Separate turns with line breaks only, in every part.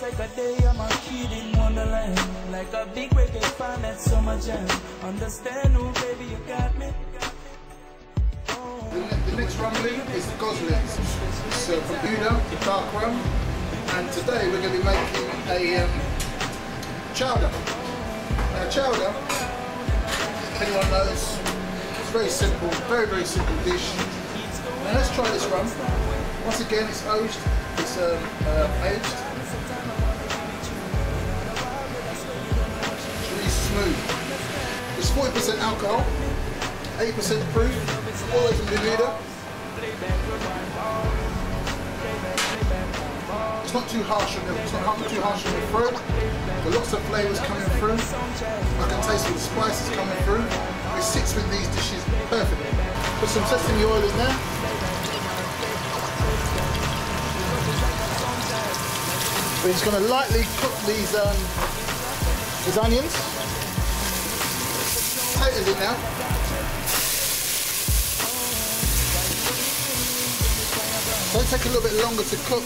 It's like a day I'm a kid in Wonderland. Like a big reggae fan at Summer Jam. Understand, oh baby, you got me.
The, next rum lead is the Goslings. It's uh, from Bermuda, the dark rum. And today we're going to be making a um, chowder. Now chowder, if anyone knows, it's very simple, very very simple dish. Now let's try this rum. Once again, it's aged, it's um, uh, aged. It's 40% alcohol, 8% proof, always from Bermuda. It's not too harsh on the, it's not too harsh on the throat. Got lots of flavours coming through. I can taste all the spices coming through. It sits with these dishes perfectly. Put some sesame oil in there. We're just going to lightly cook these um, these onions. Potatoes in now. They take a little bit longer to cook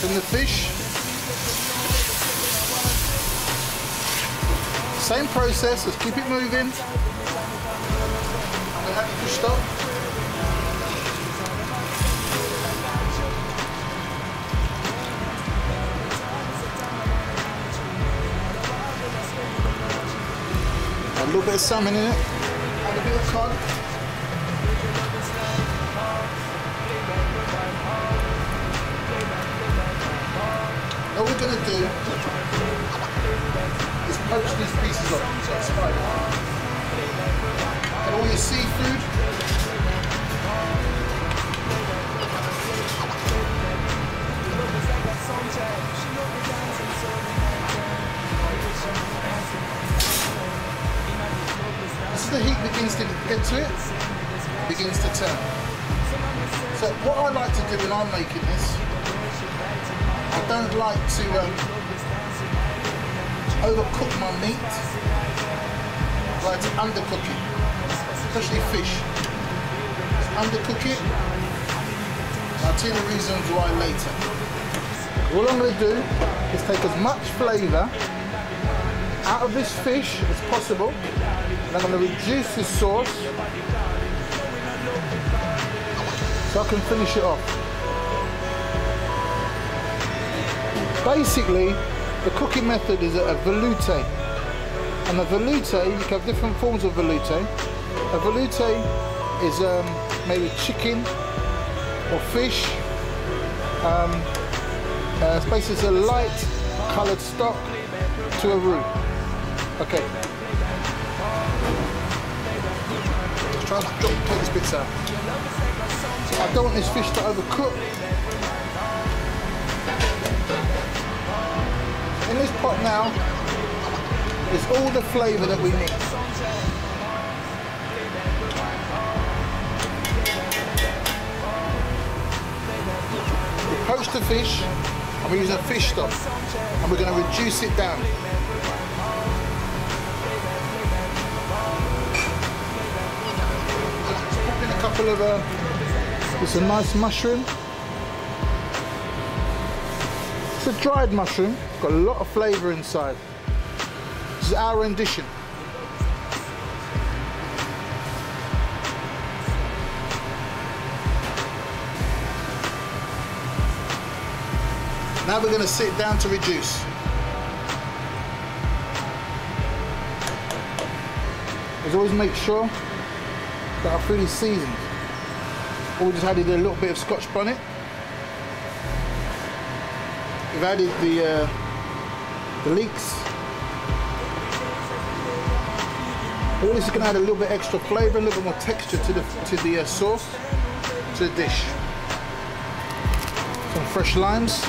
than the fish. Same process, let's keep it moving. I'm happy to stop. A little bit of salmon in it, and a bit of cod. What we're going to do is poach these pieces off. So it's fine. And all your seafood. As the heat begins to get to it, begins to turn. So what I like to do when I'm making this I don't like to um, overcook my meat. I like to undercook it, especially fish. Undercook it. I'll tell you the reasons why later. All I'm going to do is take as much flavour out of this fish as possible, and I'm going to reduce the sauce so I can finish it off. Basically, the cooking method is a, a velouté. And a velouté, you can have different forms of velouté. A velouté is um, maybe chicken or fish. Um, uh, it's basically a light coloured stock to a roux. Okay. Try and drop, take these bits out. I don't want this fish to overcook. In this pot now is all the flavour that we need. We poached the fish and we're using fish stock and we're going to reduce it down. Couple of, uh, it's a nice mushroom. It's a dried mushroom, got a lot of flavour inside. This is our rendition. Now we're going to sit down to reduce. As always make sure that food is seasoned. All we just added a little bit of scotch bonnet. We've added the uh, the leeks. All this is going to add a little bit extra flavour, a little bit more texture to the to the uh, sauce, to the dish. Some fresh limes,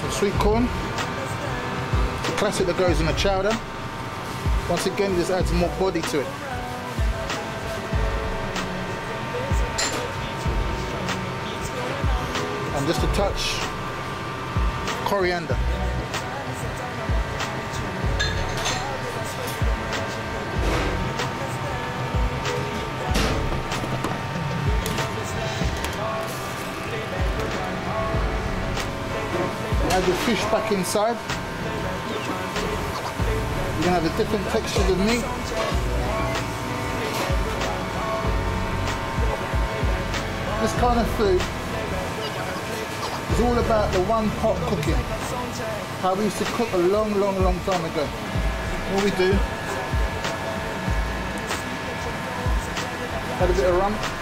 some sweet corn, the classic that goes in a chowder. Once again, this adds more body to it. and just a touch coriander. add your fish back inside. You're gonna have a different texture of meat. This kind of food is all about the one pot cooking. How we used to cook a long, long, long time ago. What we do, add a bit of rum.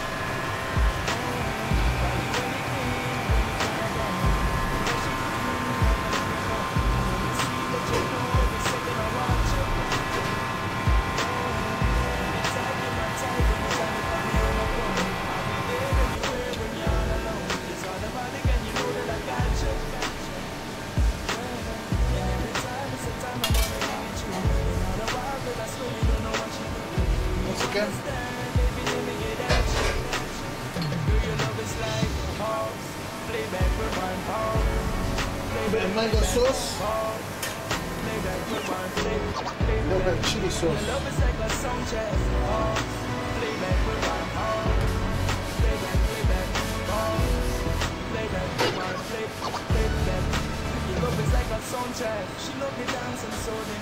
A bit of mango sauce. Little bit of chili sauce.
She love me dancing so the.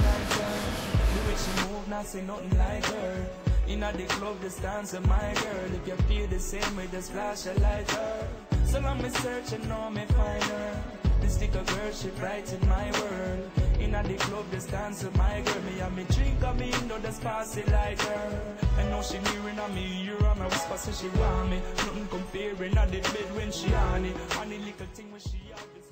The way she move, nothing like her. In the club, just dance with my girl. If you feel the same way, just flash a light her. So long me searching, know me find her. This sticker girl, she bright in my world. In the club, just dance with my girl. Me and me drink, and me know just pass it like her. And now she nearing on me, you on my whisper, say she want me. Nothing comparing at the bed when she on it. The little thing when she always